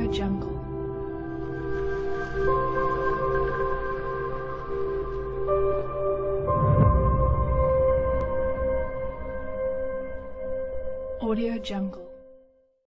Audio Jungle. Audio Jungle.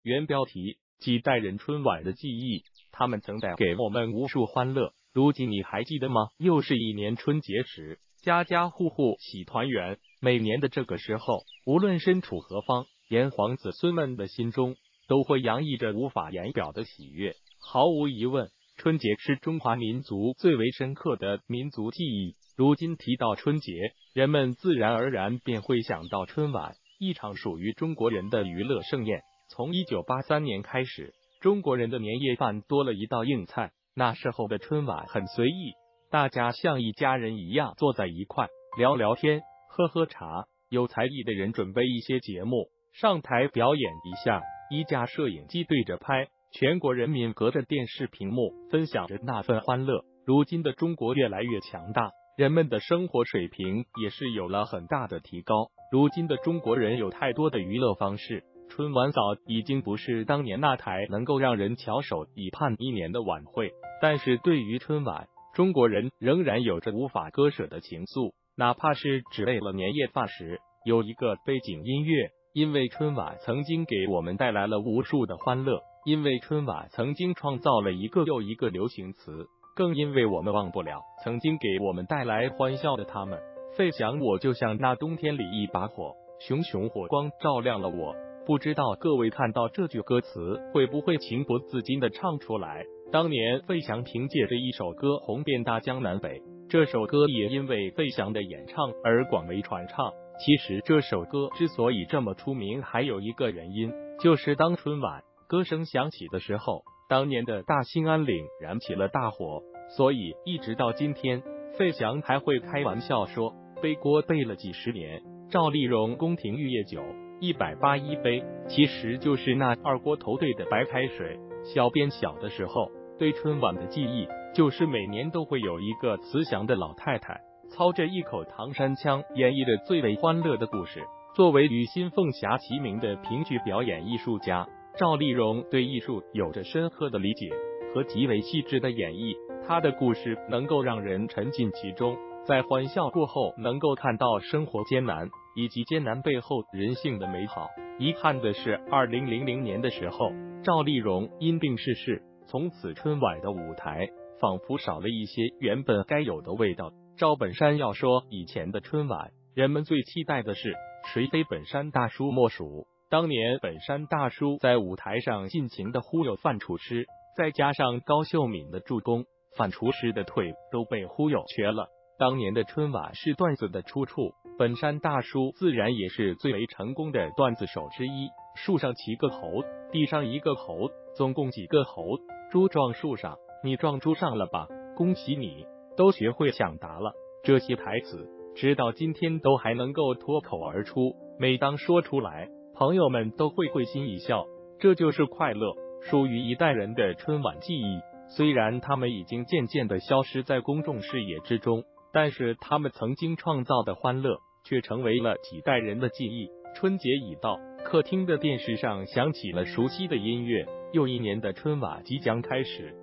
原标题：几代人春晚的记忆，他们曾带给我们无数欢乐。如今你还记得吗？又是一年春节时，家家户户喜团圆。每年的这个时候，无论身处何方，炎黄子孙们的心中都会洋溢着无法言表的喜悦。毫无疑问，春节是中华民族最为深刻的民族记忆。如今提到春节，人们自然而然便会想到春晚，一场属于中国人的娱乐盛宴。从一九八三年开始，中国人的年夜饭多了一道硬菜。那时候的春晚很随意，大家像一家人一样坐在一块聊聊天、喝喝茶。有才艺的人准备一些节目上台表演一下，一架摄影机对着拍，全国人民隔着电视屏幕分享着那份欢乐。如今的中国越来越强大，人们的生活水平也是有了很大的提高。如今的中国人有太多的娱乐方式。春晚早已经不是当年那台能够让人翘首以盼一年的晚会，但是对于春晚，中国人仍然有着无法割舍的情愫，哪怕是只为了年夜饭时有一个背景音乐。因为春晚曾经给我们带来了无数的欢乐，因为春晚曾经创造了一个又一个流行词，更因为我们忘不了曾经给我们带来欢笑的他们。费翔，我就像那冬天里一把火，熊熊火光照亮了我。不知道各位看到这句歌词会不会情不自禁的唱出来？当年费翔凭借着一首歌红遍大江南北，这首歌也因为费翔的演唱而广为传唱。其实这首歌之所以这么出名，还有一个原因，就是当春晚歌声响起的时候，当年的大兴安岭燃起了大火，所以一直到今天，费翔还会开玩笑说背锅背了几十年。赵丽蓉宫廷玉液酒。一百八一杯，其实就是那二锅头兑的白开水。小编小的时候对春晚的记忆，就是每年都会有一个慈祥的老太太，操着一口唐山腔，演绎着最为欢乐的故事。作为与新凤霞齐名的评剧表演艺术家，赵丽蓉对艺术有着深刻的理解和极为细致的演绎。她的故事能够让人沉浸其中，在欢笑过后，能够看到生活艰难。以及艰难背后人性的美好。遗憾的是，二零零零年的时候，赵丽蓉因病逝世，从此春晚的舞台仿佛少了一些原本该有的味道。赵本山要说，以前的春晚，人们最期待的是谁非本山大叔莫属。当年本山大叔在舞台上尽情的忽悠范厨师，再加上高秀敏的助攻，范厨师的腿都被忽悠瘸了。当年的春晚是段子的出处。本山大叔自然也是最为成功的段子手之一。树上骑个猴，地上一个猴，总共几个猴？猪撞树上，你撞猪上了吧？恭喜你，都学会抢答了。这些台词直到今天都还能够脱口而出，每当说出来，朋友们都会会心一笑。这就是快乐，属于一代人的春晚记忆。虽然他们已经渐渐的消失在公众视野之中。但是他们曾经创造的欢乐，却成为了几代人的记忆。春节已到，客厅的电视上响起了熟悉的音乐，又一年的春晚即将开始。